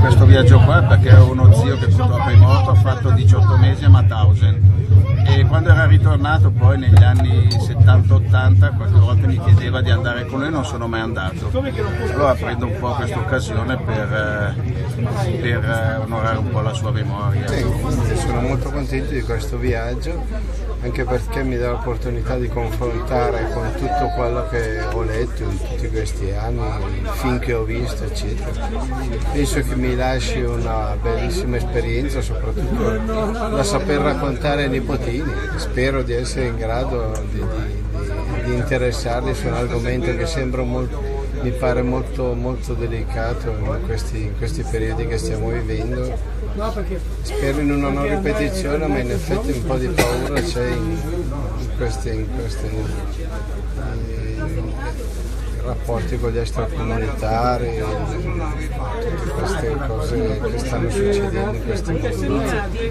questo viaggio qua perché ho uno zio che purtroppo è morto, ha fatto 18 mesi a Mauthausen e quando era ritornato poi negli anni 70-80 qualche volta mi chiedeva di andare con lui e non sono mai andato. Allora prendo un po' questa occasione per, eh, per eh, onorare un po' la sua memoria. Sì, sono molto contento di questo viaggio anche perché mi dà l'opportunità di confrontare con tutto quello che ho letto in tutti questi anni, che ho visto, eccetera. Penso che mi lasci una bellissima esperienza, soprattutto da saper raccontare ai nipotini. Spero di essere in grado di, di, di interessarli su un argomento che sembra molto mi pare molto, molto delicato in questi, in questi, periodi che stiamo vivendo. Spero in una non ripetizione, ma in effetti un po' di paura c'è in, in questi, in questi in rapporti con gli extracomunitari, tutte queste cose che stanno succedendo in questi momenti.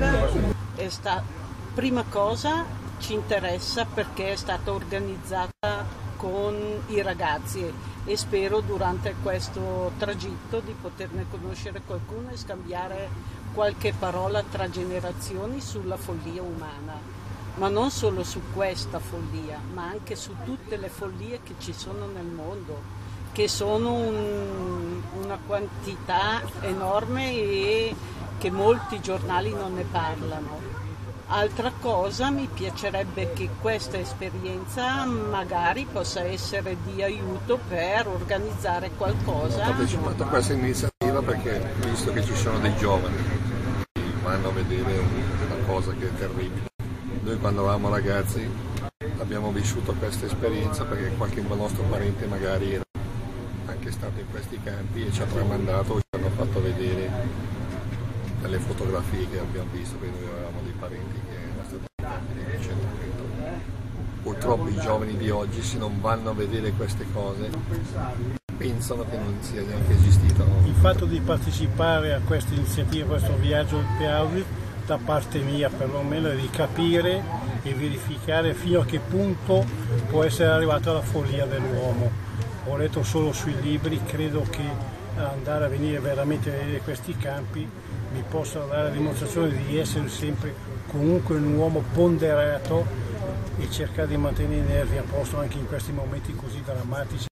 Prima cosa ci interessa perché è stata organizzata con i ragazzi e spero durante questo tragitto di poterne conoscere qualcuno e scambiare qualche parola tra generazioni sulla follia umana, ma non solo su questa follia, ma anche su tutte le follie che ci sono nel mondo, che sono un, una quantità enorme e che molti giornali non ne parlano. Altra cosa, mi piacerebbe che questa esperienza magari possa essere di aiuto per organizzare qualcosa. Ho partecipato a questa iniziativa perché visto che ci sono dei giovani che vanno a vedere una cosa che è terribile. Noi quando eravamo ragazzi abbiamo vissuto questa esperienza perché qualche nostro parente magari era anche stato in questi campi e ci ha tramandato, ci hanno fatto vedere dalle fotografie che abbiamo visto, perché noi avevamo dei parenti che erano stati nel centro Purtroppo i giovani di oggi se non vanno a vedere queste cose pensano che non sia neanche esistito. Il fatto di partecipare a questa iniziativa, a questo viaggio per Audi, da parte mia perlomeno, è di capire e verificare fino a che punto può essere arrivata la follia dell'uomo. Ho letto solo sui libri, credo che andare a venire veramente a vedere questi campi mi possa dare la dimostrazione di essere sempre comunque un uomo ponderato e cercare di mantenere i nervi a posto anche in questi momenti così drammatici.